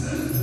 Amen.